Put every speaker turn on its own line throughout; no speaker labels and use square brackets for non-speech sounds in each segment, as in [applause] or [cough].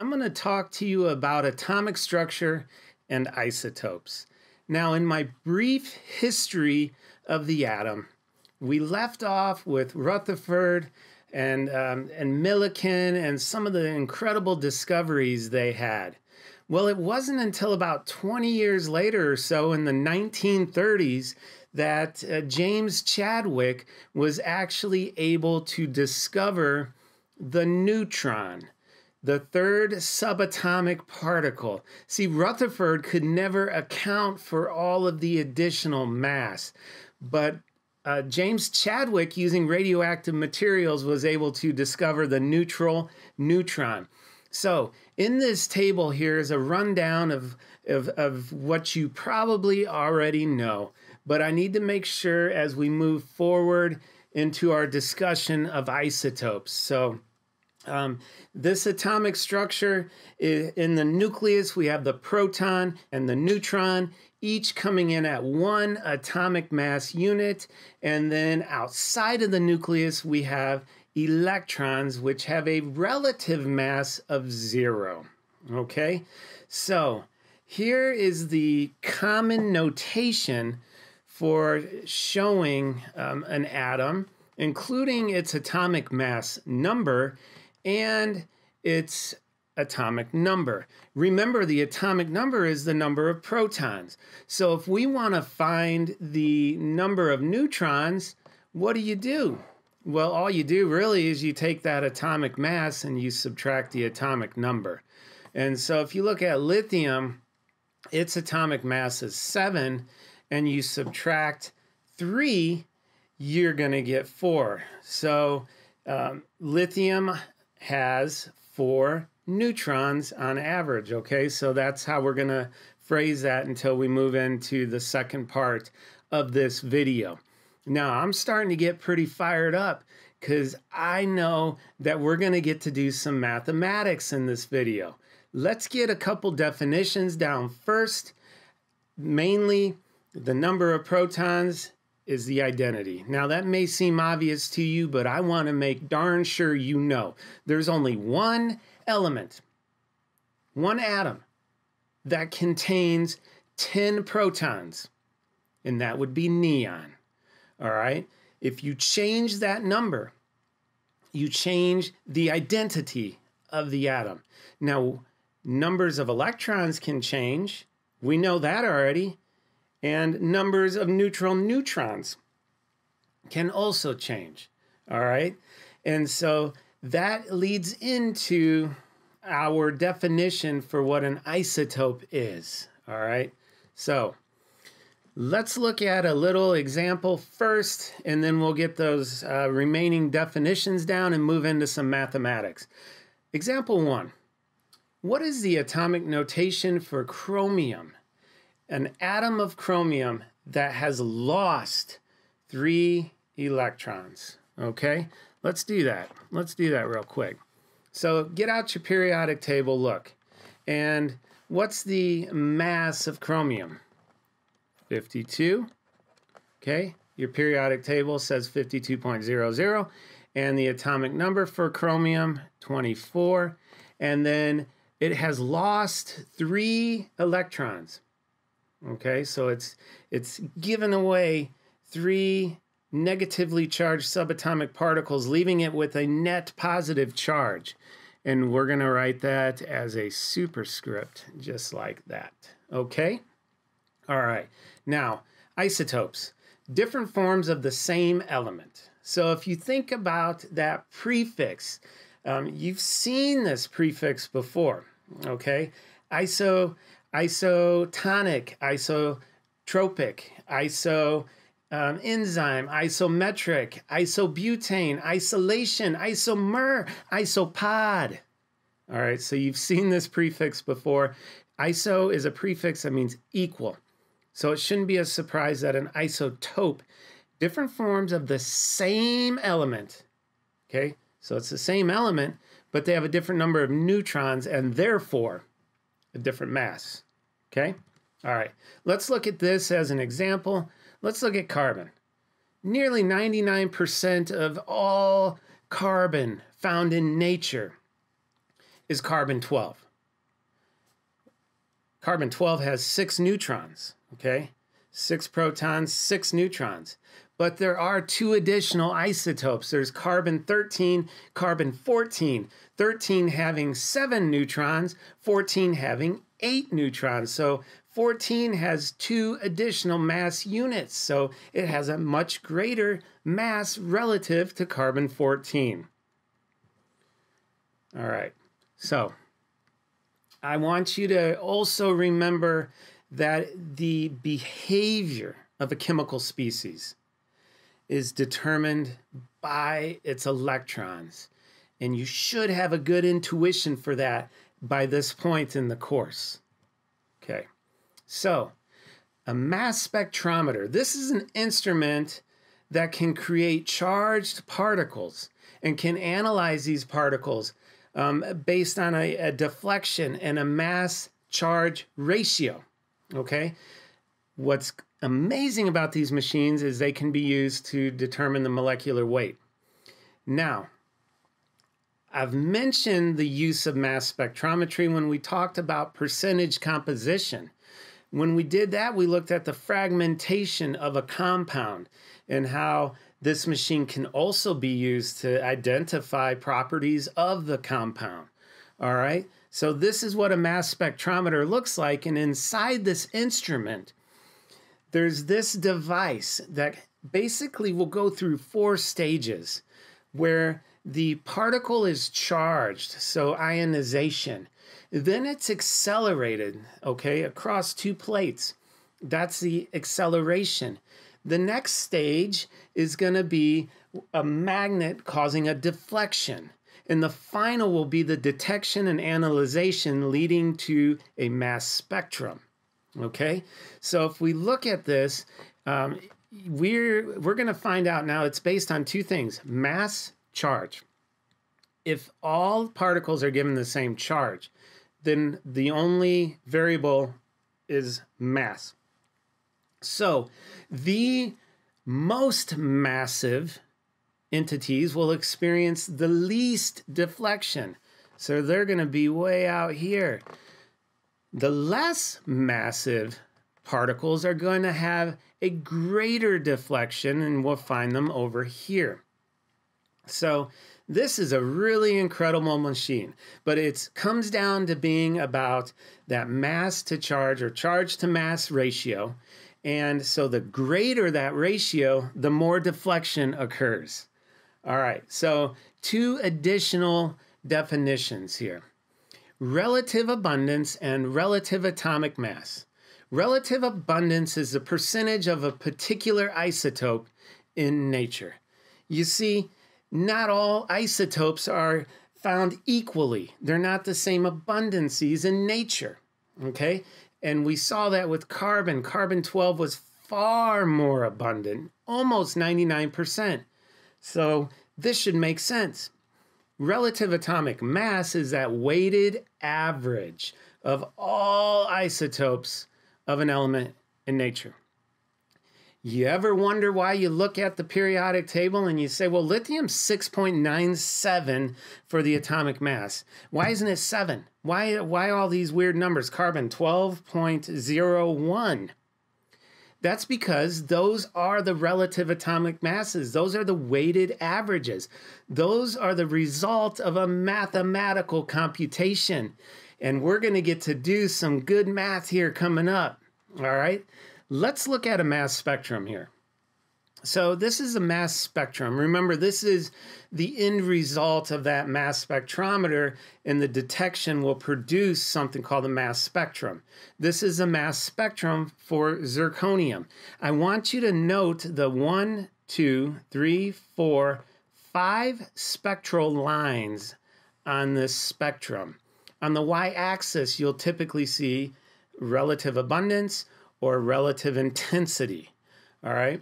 I'm going to talk to you about atomic structure and isotopes. Now, in my brief history of the atom, we left off with Rutherford and, um, and Millikan and some of the incredible discoveries they had. Well, it wasn't until about 20 years later or so in the 1930s that uh, James Chadwick was actually able to discover the neutron the third subatomic particle. See, Rutherford could never account for all of the additional mass, but uh, James Chadwick, using radioactive materials, was able to discover the neutral neutron. So, in this table here is a rundown of, of, of what you probably already know, but I need to make sure as we move forward into our discussion of isotopes. So, um, this atomic structure in the nucleus, we have the proton and the neutron, each coming in at one atomic mass unit. And then outside of the nucleus, we have electrons, which have a relative mass of zero. Okay, so here is the common notation for showing um, an atom, including its atomic mass number and its atomic number. Remember, the atomic number is the number of protons. So if we want to find the number of neutrons, what do you do? Well, all you do really is you take that atomic mass and you subtract the atomic number. And so if you look at lithium, its atomic mass is 7, and you subtract 3, you're going to get 4. So um, lithium has four neutrons on average. Okay, so that's how we're going to phrase that until we move into the second part of this video. Now, I'm starting to get pretty fired up because I know that we're going to get to do some mathematics in this video. Let's get a couple definitions down first. Mainly, the number of protons is the identity. Now, that may seem obvious to you, but I want to make darn sure you know there's only one element, one atom that contains 10 protons, and that would be neon. All right? If you change that number, you change the identity of the atom. Now, numbers of electrons can change. We know that already and numbers of neutral neutrons can also change. All right. And so that leads into our definition for what an isotope is. All right. So let's look at a little example first, and then we'll get those uh, remaining definitions down and move into some mathematics. Example one What is the atomic notation for chromium? An atom of chromium that has lost three electrons. Okay, let's do that. Let's do that real quick. So get out your periodic table, look. And what's the mass of chromium? 52. Okay, your periodic table says 52.00. And the atomic number for chromium, 24. And then it has lost three electrons. Okay, so it's it's given away three negatively charged subatomic particles, leaving it with a net positive charge. And we're going to write that as a superscript, just like that. Okay? All right. Now, isotopes, different forms of the same element. So if you think about that prefix, um, you've seen this prefix before. Okay? Iso isotonic, isotropic, iso um, enzyme, isometric, isobutane, isolation, isomer, isopod. All right, so you've seen this prefix before. Iso is a prefix that means equal. So it shouldn't be a surprise that an isotope, different forms of the same element, okay? So it's the same element, but they have a different number of neutrons and therefore a different mass. Okay? All right. Let's look at this as an example. Let's look at carbon. Nearly 99% of all carbon found in nature is carbon 12. Carbon 12 has six neutrons, okay? Six protons, six neutrons. But there are two additional isotopes. There's carbon 13, carbon 14. 13 having seven neutrons, 14 having eight neutrons. So 14 has two additional mass units. So it has a much greater mass relative to carbon 14. All right. So I want you to also remember that the behavior of a chemical species is determined by its electrons. And you should have a good intuition for that by this point in the course. Okay, so a mass spectrometer. This is an instrument that can create charged particles and can analyze these particles um, based on a, a deflection and a mass charge ratio. Okay, what's amazing about these machines is they can be used to determine the molecular weight. Now, I've mentioned the use of mass spectrometry when we talked about percentage composition. When we did that, we looked at the fragmentation of a compound and how this machine can also be used to identify properties of the compound. All right, so this is what a mass spectrometer looks like, and inside this instrument, there's this device that basically will go through four stages where the particle is charged, so ionization. Then it's accelerated, okay, across two plates. That's the acceleration. The next stage is going to be a magnet causing a deflection. And the final will be the detection and analyzation leading to a mass spectrum. Okay, so if we look at this, um, we're we're going to find out now. It's based on two things: mass charge. If all particles are given the same charge, then the only variable is mass. So the most massive entities will experience the least deflection. So they're going to be way out here. The less massive particles are going to have a greater deflection, and we'll find them over here. So this is a really incredible machine, but it comes down to being about that mass to charge or charge to mass ratio. And so the greater that ratio, the more deflection occurs. All right, so two additional definitions here relative abundance and relative atomic mass. Relative abundance is the percentage of a particular isotope in nature. You see, not all isotopes are found equally. They're not the same abundances in nature. Okay? And we saw that with carbon. Carbon 12 was far more abundant, almost 99%. So this should make sense. Relative atomic mass is that weighted average of all isotopes of an element in nature. You ever wonder why you look at the periodic table and you say, well, lithium's 6.97 for the atomic mass. Why isn't it 7? Why, why all these weird numbers? Carbon 12.01. That's because those are the relative atomic masses. Those are the weighted averages. Those are the result of a mathematical computation. And we're going to get to do some good math here coming up. All right. Let's look at a mass spectrum here. So this is a mass spectrum. Remember, this is the end result of that mass spectrometer, and the detection will produce something called a mass spectrum. This is a mass spectrum for zirconium. I want you to note the one, two, three, four, five spectral lines on this spectrum. On the y-axis, you'll typically see relative abundance or relative intensity. All right.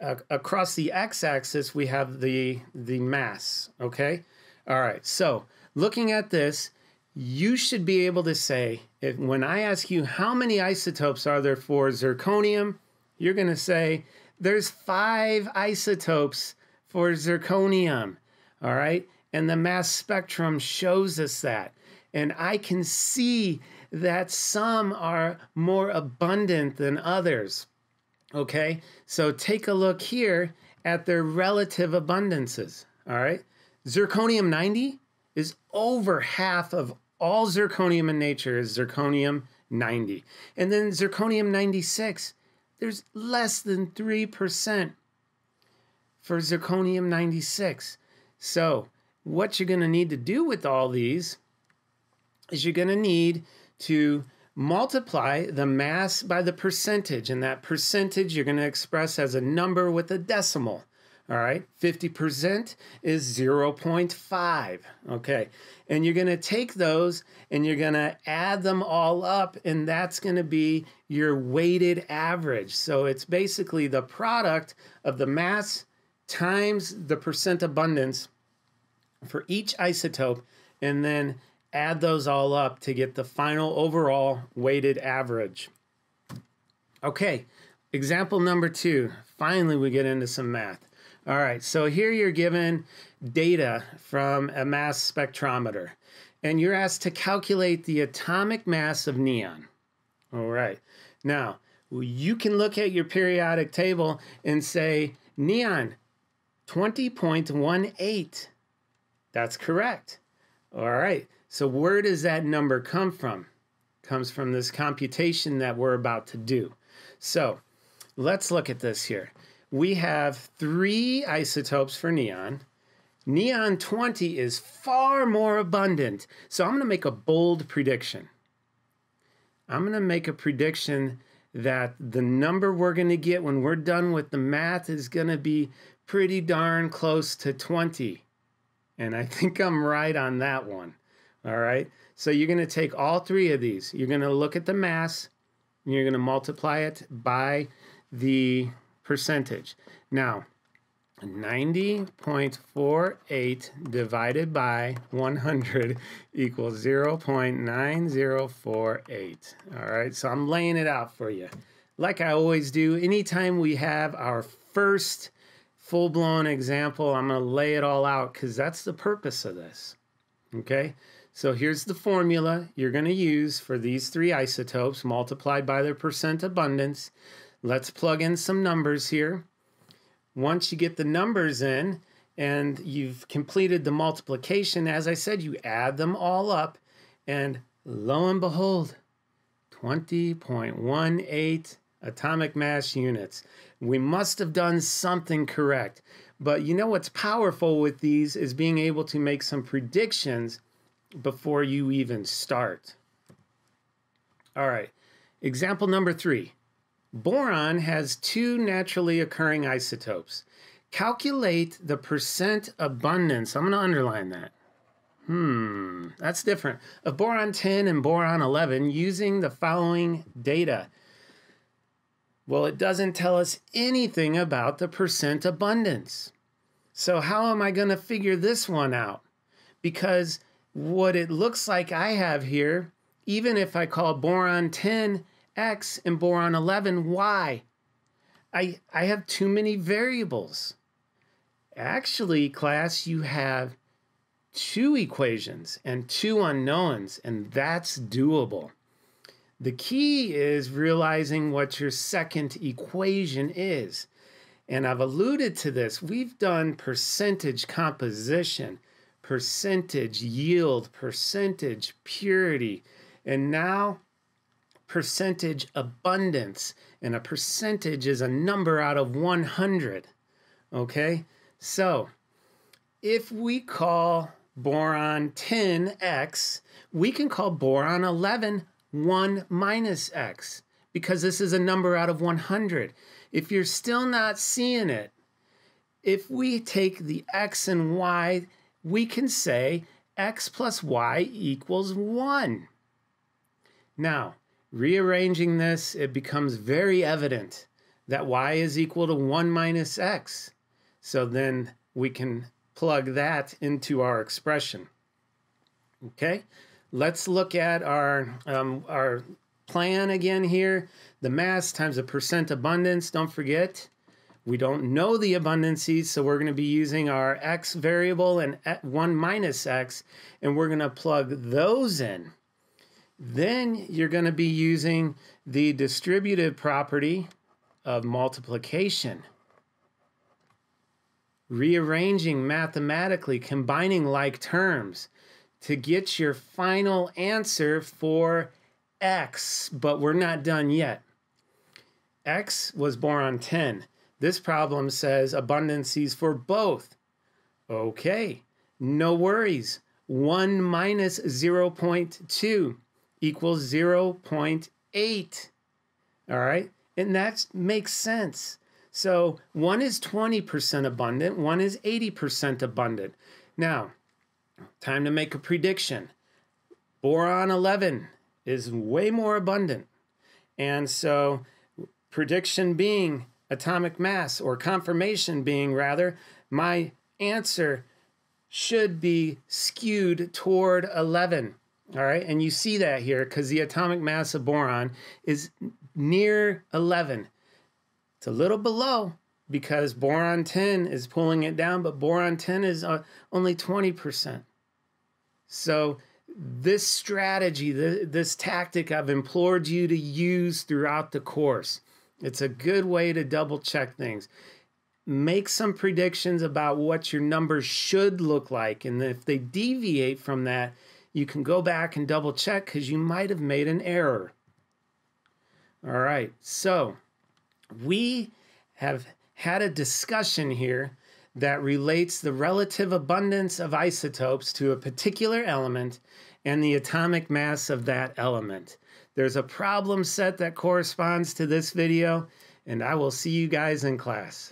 Uh, across the x-axis, we have the the mass. Okay. All right. So looking at this, you should be able to say if when I ask you how many isotopes are there for zirconium, you're going to say there's five isotopes for zirconium. All right. And the mass spectrum shows us that. And I can see that some are more abundant than others. Okay, so take a look here at their relative abundances. All right, zirconium 90 is over half of all zirconium in nature is zirconium 90. And then zirconium 96, there's less than 3% for zirconium 96. So, what you're going to need to do with all these is you're going to need to multiply the mass by the percentage, and that percentage you're going to express as a number with a decimal. All right, 50% is 0.5. Okay, and you're going to take those and you're going to add them all up, and that's going to be your weighted average. So it's basically the product of the mass times the percent abundance for each isotope, and then add those all up to get the final overall weighted average. Okay, example number two. Finally, we get into some math. All right, so here you're given data from a mass spectrometer, and you're asked to calculate the atomic mass of neon. All right, now you can look at your periodic table and say neon 20.18. That's correct. All right. So where does that number come from? Comes from this computation that we're about to do. So let's look at this here. We have three isotopes for neon. Neon 20 is far more abundant. So I'm going to make a bold prediction. I'm going to make a prediction that the number we're going to get when we're done with the math is going to be pretty darn close to 20. And I [laughs] think I'm right on that one. All right. So you're going to take all three of these. You're going to look at the mass. And you're going to multiply it by the percentage. Now, 90.48 divided by 100 [laughs] equals 0.9048. All right, so I'm laying it out for you. Like I always do, anytime we have our first full blown example, I'm going to lay it all out because that's the purpose of this. Okay, so here's the formula you're going to use for these three isotopes multiplied by their percent abundance. Let's plug in some numbers here. Once you get the numbers in and you've completed the multiplication, as I said, you add them all up, and lo and behold, 20.18 atomic mass units. We must have done something correct. But you know what's powerful with these is being able to make some predictions before you even start. All right, example number three. Boron has two naturally occurring isotopes. Calculate the percent abundance. I'm going to underline that. Hmm, that's different. Of boron 10 and boron 11 using the following data. Well, it doesn't tell us anything about the percent abundance. So, how am I going to figure this one out? Because what it looks like I have here, even if I call boron 10 X and boron 11 Y, I, I have too many variables. Actually, class, you have two equations and two unknowns, and that's doable. The key is realizing what your second equation is. And I've alluded to this. We've done percentage composition percentage yield, percentage purity, and now percentage abundance. And a percentage is a number out of 100. Okay? So if we call boron 10x, we can call boron 11 1 minus x because this is a number out of 100. If you're still not seeing it, if we take the x and y we can say x plus y equals 1. Now, rearranging this, it becomes very evident that y is equal to 1 minus x. So then we can plug that into our expression. Okay, let's look at our, um, our plan again here. The mass times the percent abundance, don't forget. We don't know the abundances, so we're going to be using our x variable and 1 minus x, and we're going to plug those in. Then you're going to be using the distributive property of multiplication. Rearranging mathematically, combining like terms to get your final answer for x, but we're not done yet. x was boron 10. This problem says abundances for both. Okay, no worries. 1 minus 0.2 equals 0.8. All right, and that makes sense. So one is 20% abundant, one is 80% abundant. Now, time to make a prediction. Boron 11 is way more abundant. And so, prediction being atomic mass, or confirmation being rather, my answer should be skewed toward 11. All right, and you see that here because the atomic mass of boron is near 11. It's a little below because boron 10 is pulling it down, but boron 10 is uh, only 20%. So, this strategy, this tactic, I've implored you to use throughout the course. It's a good way to double check things. Make some predictions about what your numbers should look like. And if they deviate from that, you can go back and double check because you might have made an error. All right, so we have had a discussion here that relates the relative abundance of isotopes to a particular element and the atomic mass of that element. There's a problem set that corresponds to this video, and I will see you guys in class.